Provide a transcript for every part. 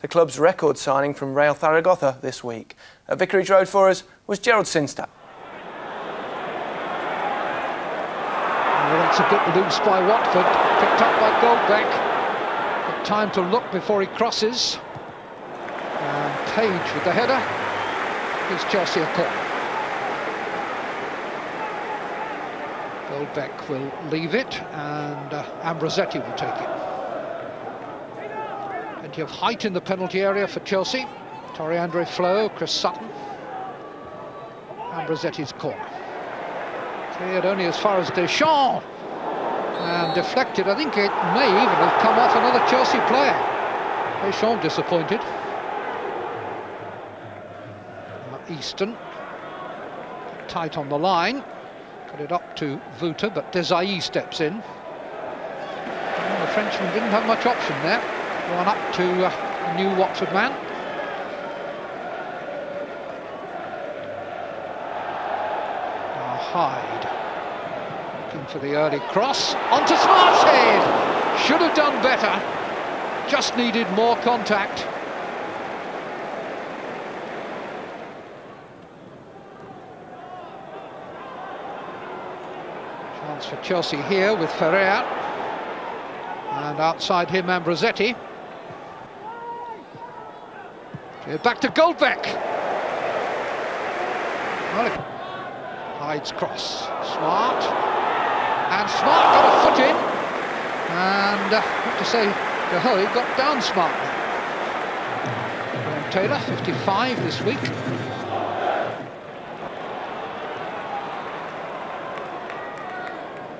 the club's record signing from Real Zaragoza this week. At Vicarage Road for us was Gerald Sinstadt. Well, that's a bit loose by Watford, picked up by Goldbaek. Got time to look before he crosses. And Page with the header. Gives Chelsea a call. Goldbaek will leave it, and uh, Ambrosetti will take it. Plenty of height in the penalty area for Chelsea. Tore-André Flo, Chris Sutton. Ambrosetti's corner. Cleared only as far as Deschamps. And deflected. I think it may even have come off another Chelsea player. Deschamps disappointed. Easton. Tight on the line. Got it up to Wooter, but Desailly steps in. the Frenchman didn't have much option there. One up to uh, new Watford man. Hyde. Looking for the early cross. Onto Smart's head. Should have done better. Just needed more contact. Chance for Chelsea here with Ferrer. And outside him, Ambrosetti. Back to Goldbaek. Hyde's cross. Smart. And Smart got a foot in. And uh, I have to say, De got down Smart. Graham Taylor, 55 this week.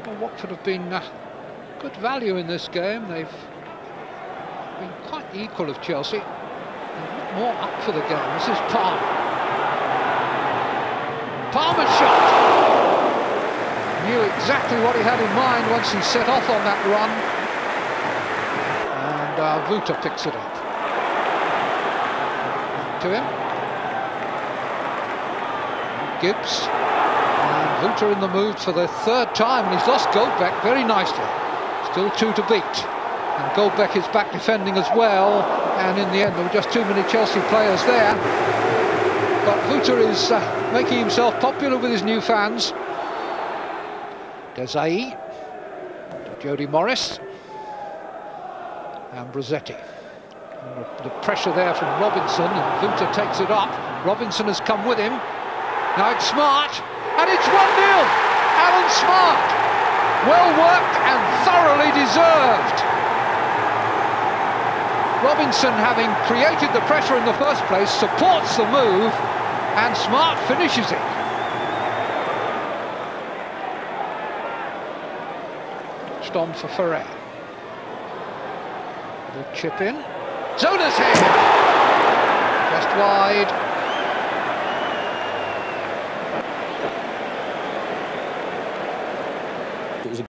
Well, Watford have been uh, good value in this game. They've been quite equal of Chelsea. More up for the game. This is Palmer. Palmer's shot. Knew exactly what he had in mind once he set off on that run. And uh, Wooter picks it up. To him. Gibbs. And Wooter in the move for the third time, and he's lost Goldbaek very nicely. Still two to beat. And Goldbaek is back defending as well. And in the end, there were just too many Chelsea players there. But Wooter is uh, making himself popular with his new fans. Desailly, Jody Morris, and Ambrosetti. The pressure there from Robinson, and Wooter takes it up. Robinson has come with him. Now it's Smart, and it's 1-0! Allan Smart! Well worked and thoroughly deserved. Robinson, having created the pressure in the first place, supports the move, and Smart finishes it. Touched for Ferrer. The chip in. Zola's head! Just wide.